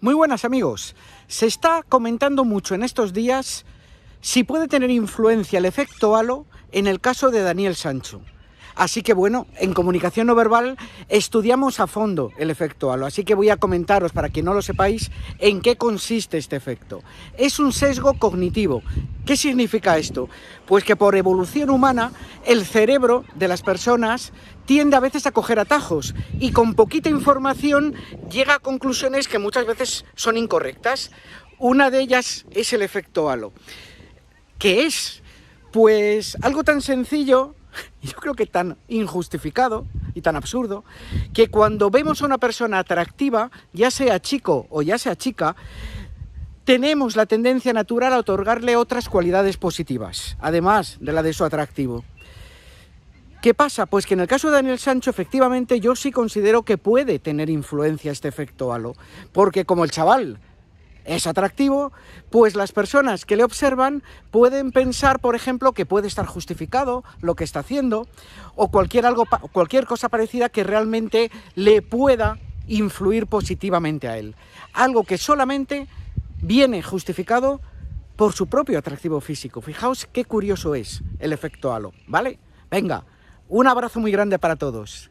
Muy buenas amigos. Se está comentando mucho en estos días si puede tener influencia el efecto halo en el caso de Daniel Sancho. Así que bueno, en comunicación no verbal estudiamos a fondo el efecto halo, así que voy a comentaros, para quien no lo sepáis, en qué consiste este efecto. Es un sesgo cognitivo. ¿Qué significa esto? Pues que por evolución humana el cerebro de las personas tiende a veces a coger atajos y con poquita información llega a conclusiones que muchas veces son incorrectas. Una de ellas es el efecto halo. ¿Qué es? Pues algo tan sencillo yo creo que tan injustificado y tan absurdo, que cuando vemos a una persona atractiva, ya sea chico o ya sea chica, tenemos la tendencia natural a otorgarle otras cualidades positivas, además de la de su atractivo. ¿Qué pasa? Pues que en el caso de Daniel Sancho, efectivamente, yo sí considero que puede tener influencia este efecto halo, porque como el chaval es atractivo, pues las personas que le observan pueden pensar, por ejemplo, que puede estar justificado lo que está haciendo o cualquier, algo, cualquier cosa parecida que realmente le pueda influir positivamente a él. Algo que solamente viene justificado por su propio atractivo físico. Fijaos qué curioso es el efecto halo, ¿vale? Venga, un abrazo muy grande para todos.